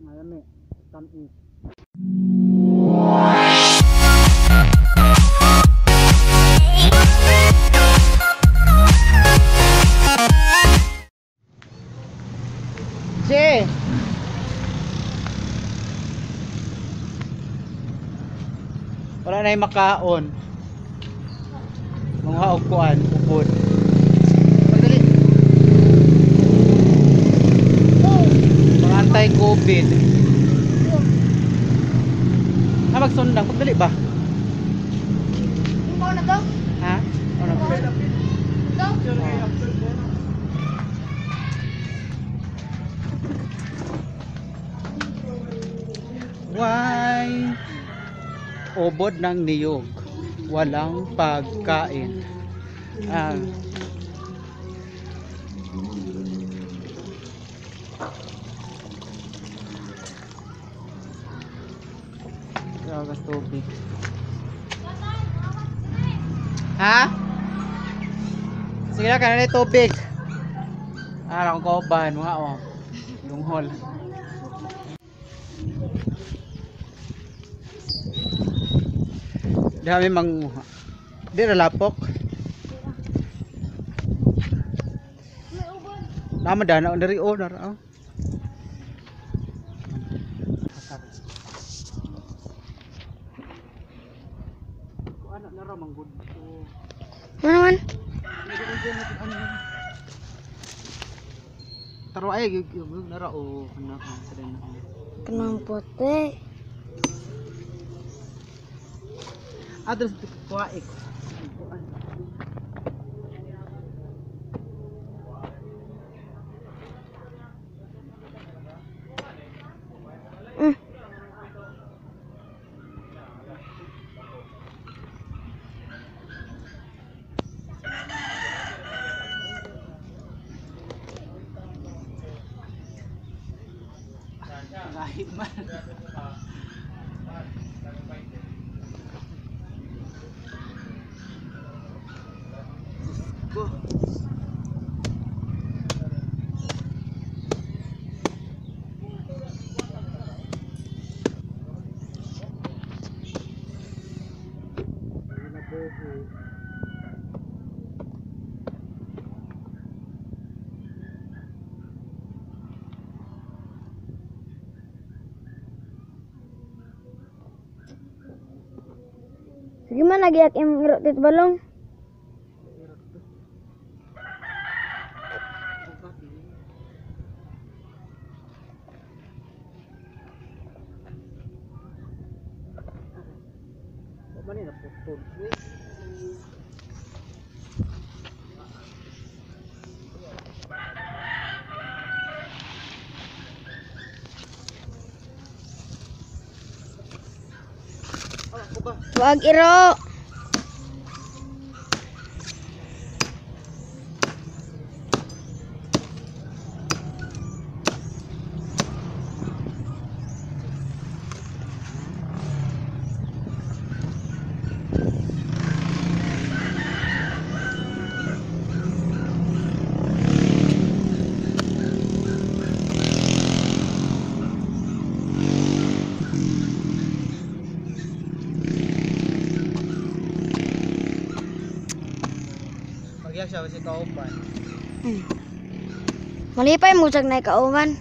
Eh, tamis. Si! Wala na yung makaon. Mga upuan, upod. Pagdali. Mga anti-COVID. Ah, magsundang. Pagdali ba? Ikaw na to? Ha? Ano? To? Why? Obod ng niyog. Walang pagkain. Ah. Grabe tubig. Ha? Sige na, kanan na tubig. Ah, akong kauban, mga oh. Lunghol. Dami manguha. Di na lapok. Nama dana dari owner. Oh. Ano Mana man? Taruh aja gitu, nara oh kenapa kena kena putih. aduh sedikit kuah ikut. Gimana lagi Hakim ngerokit balong? Wag iro. si kauman. Hmm. Mali pa yung musag na kauman.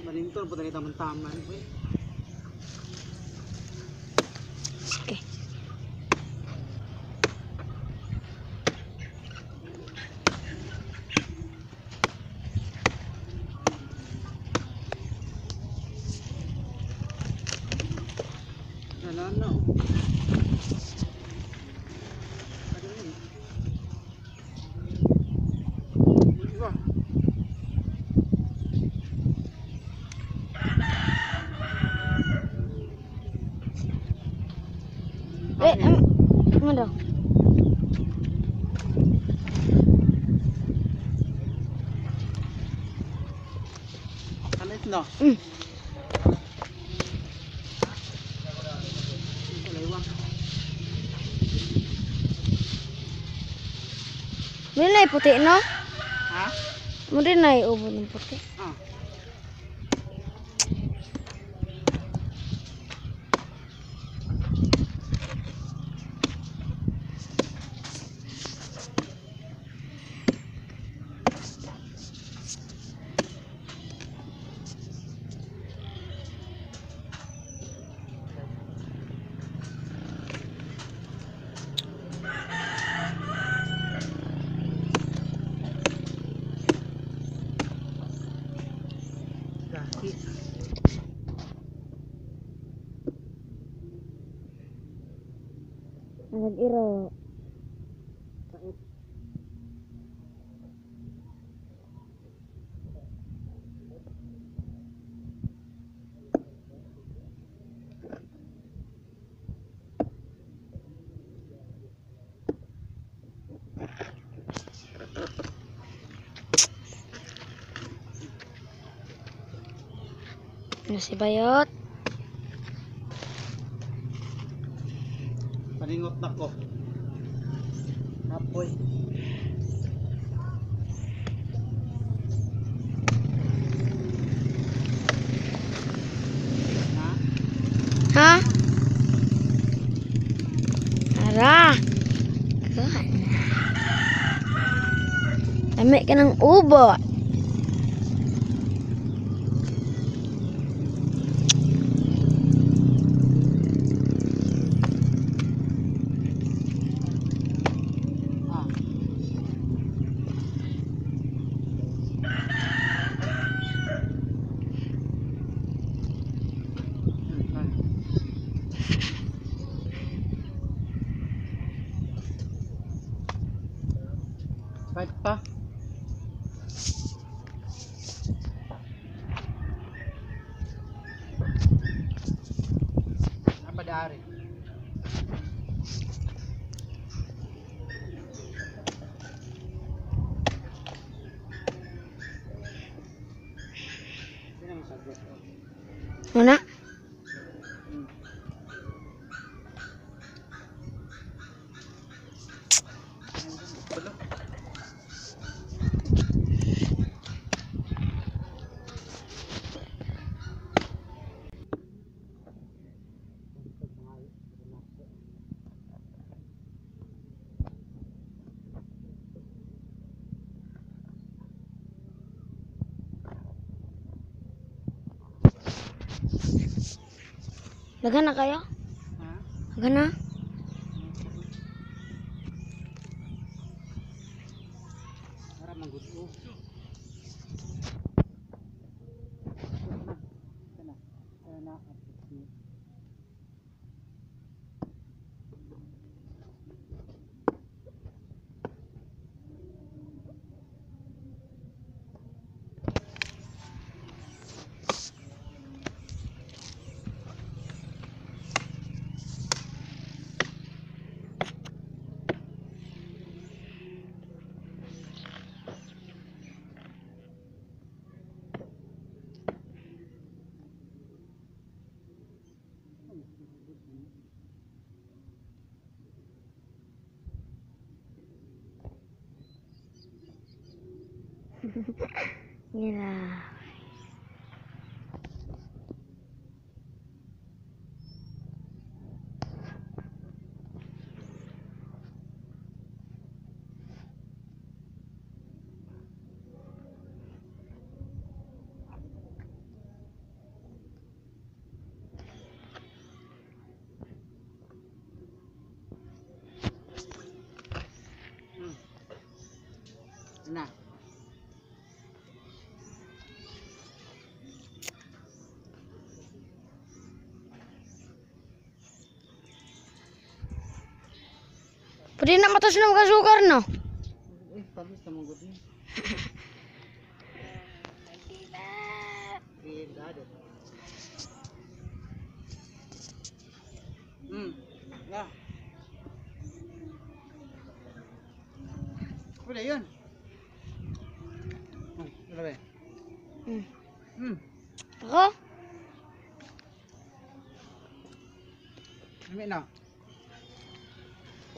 Malintol po tayo taman-taman po eh. not know. Eh, em, mana dah? Kan itu nak? Hmm. Muli na puti, no? Ha? Muli na ubo ng puti. Tangan iro. Masih bayot. Paningot na ko. Apoy. Ha? Ha? Ara. Good. Dami ka ng ubo. mandarin. Lagan na kayo? Ha? Lagan 你俩，嗯，真的。Pwede na matos na magkasukar, no? Eh, tamis na manggulo. Eh, dado.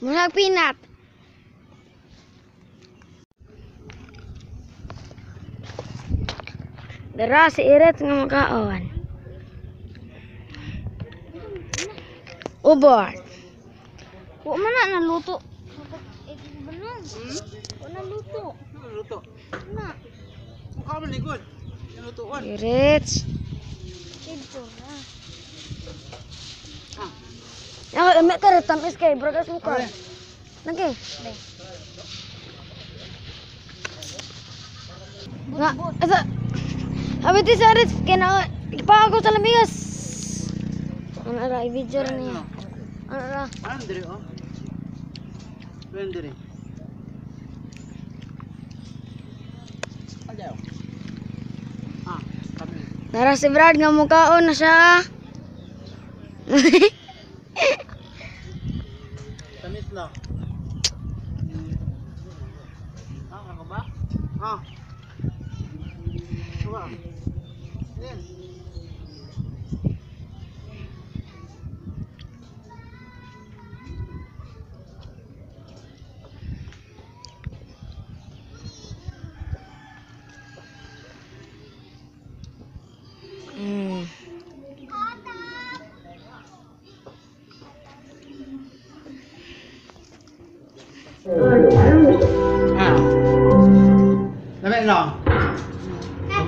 Murag peanut. Dara si Iret nga makaon. Ubor. Wa man na naluto. Balong. Wa naluto. Naluto. Na. Makaon ni good. Nalutoan. Iret. Kinto na. Ah. yang emek ke retam SK ke, muka. Nangke. Nah, esa. Abi ti sarit kena pa aku sa lamigas. Ano ra i-video ni. Ra? Andre oh. Andre. Ah, kami. Nara si Brad nga mukhaon na.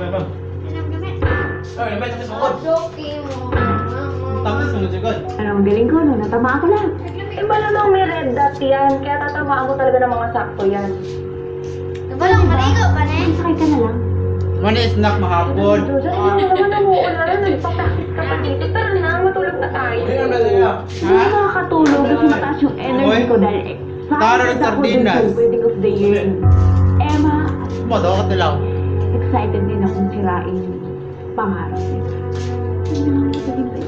Dami ba? Oh, dami tamis mo. Tamis mo jud. Ano, ang galing ko, no? Natama ako lang. Eh, malamang may red dot yan. Kaya tatamaan ko talaga ng mga sakto yan. Walang maligo pa na Sakay ka na lang. Muna snack mahapon. Jojo, ano naman ang uulan? Nagpa-practice ka pa dito. Tara na, matulog na tayo. Hindi Ha? nakakatulog kasi mataas yung energy ko dahil Tara ng excited ako dun sardinas. sa wedding of the year. Emma, Mo daw ka tilaw. Excited din akong sirain yung pangarap niya. Hindi na ako sabihin ba?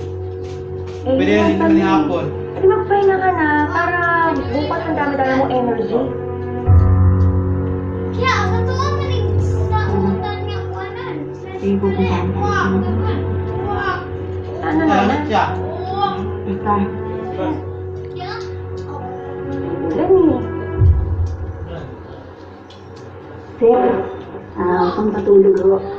Eh, Pwede rin naman naman hapon. Eh, magpahinga ka na para bukas ang dami-dami mong energy. Kaya, sa tuwa man yung sa utan nga kuanan. Eh, pupuntahan ka na. Ano na? Salamat siya. Basta, Kaya, ulan 他们都得了。